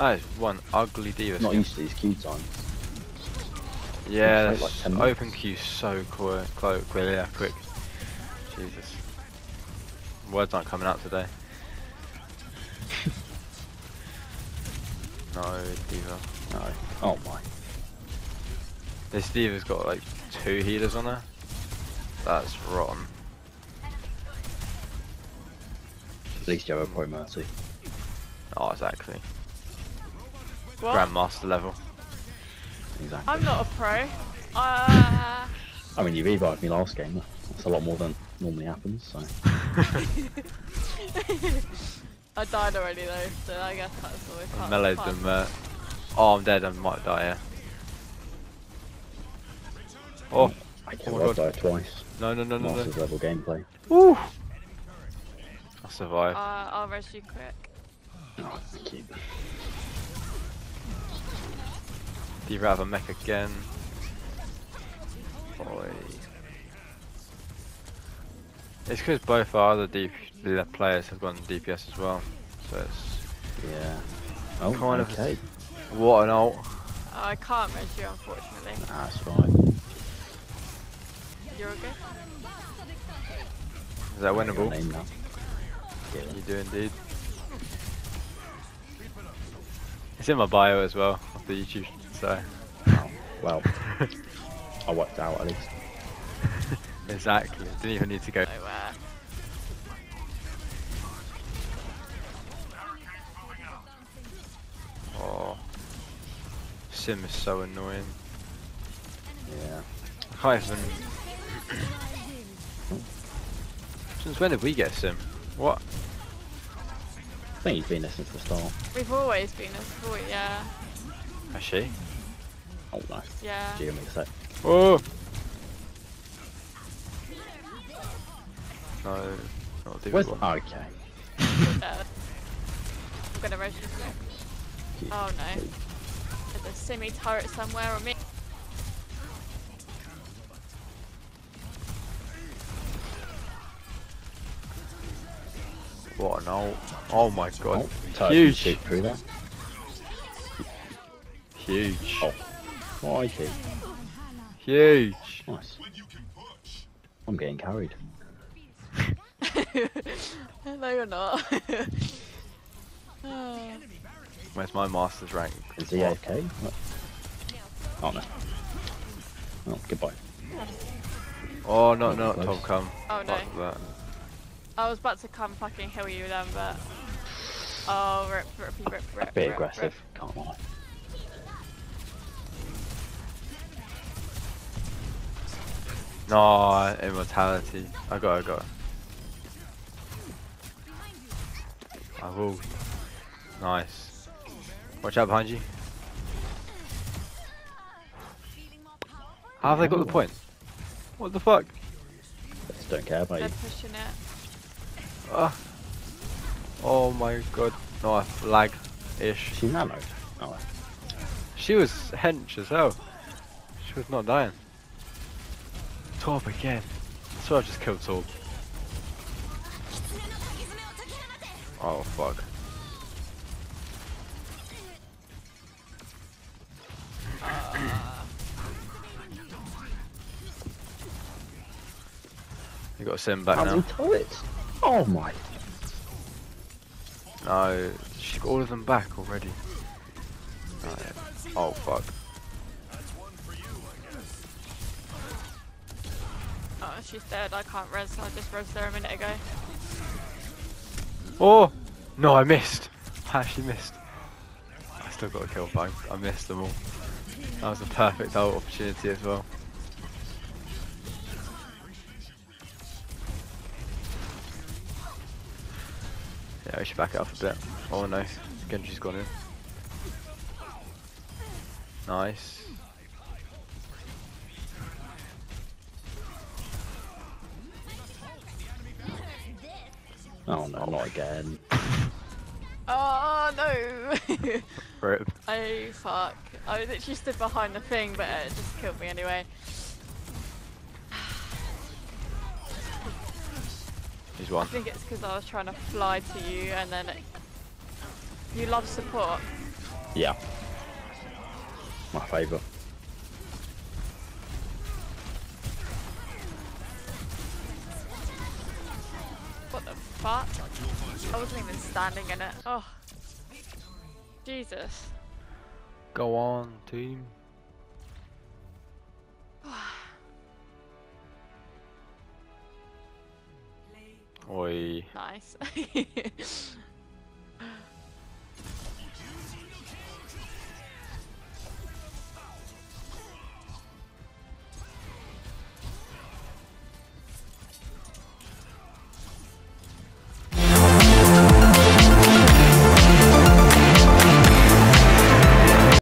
That is one ugly D.Va. Not used to these queue times. Yeah, like that's 10 minutes. open queue so quick, quick, yeah, quick. Jesus. Words aren't coming out today. no, D.Va. No. Oh my. This D.Va's got like two healers on her. That's rotten. At least you have a pro mercy. Oh, exactly. What? Grandmaster level. Exactly. I'm not a pro. Uh, I mean, you revived me last game. That's a lot more than normally happens. So I died already though, so I guess that's always part of the them. Uh... Oh, I'm dead. I might die. Yeah. Oh, I can my oh God. die twice. no, no, no, no, no. Masters level gameplay. Woo! I survived. Uh, I'll res you quick. Oh, thank you. D.Va have a mech again. Boy. It's because both our other DP the players have gone DPS as well. So it's Yeah. Oh, Kind of- okay. what an ult. Oh, I can't res you unfortunately. Nah, That's fine. You're okay? Is that Your winnable? name now. Yeah. You do indeed. It's in my bio as well of the YouTube, so Oh, well, I worked out at least. exactly. Didn't even need to go. So, Oh, Sym is so annoying. Yeah. I even. Since when did we get Sym? What? I think he's been there since the start. we've always been a boy, yeah. Has she? Oh no. Yeah. Give me a sec. Oh! No, not do Where's? one. Okay. I'm gonna res you quick. Oh no. There's a semi turret somewhere on me. What an ult. Oh my god. Oh, Huge. Through there. Huge. Oh. Oh, okay. Huge. Nice. I'm getting carried. no, you're not. oh. Where's my master's rank? Is he AFK? What? Oh no. Oh, goodbye. Oh, no, no, Close. Tom, come. Oh, no. That. I was about to come fucking heal you then, but. Oh, rip, rip, rip, rip. Bit rip, aggressive. Can't lie. No, immortality. I got it, I got it. I will. Nice. Watch out behind you. How have they got the point? What the fuck? I just don't care about They're you. pushing it. Ah. Oh my god. No, I lag ish. She's nanoed. Oh, She was hench as hell. She was not dying. Torb again. So I just killed Torb. Oh fuck. You got Sym back how now. many turrets? Oh my. No, she got all of them back already. Oh, yeah. Oh fuck. She's dead. I can't res. I just res there a minute ago. Oh! No, I missed. I actually missed. I still got a kill, but I I missed them all. That was a perfect ult opportunity as well. Yeah, we should back it up a bit. Oh no, Genji's gone in. Nice. Oh no, not again. Oh no! Oh fuck. I literally stood behind the thing, but it just killed me anyway. He's one. I think it's because I was trying to fly to you and then it... You love support. Yeah. My favourite. I wasn't even standing in it. Oh. Jesus. Go on, team. Oi. Nice.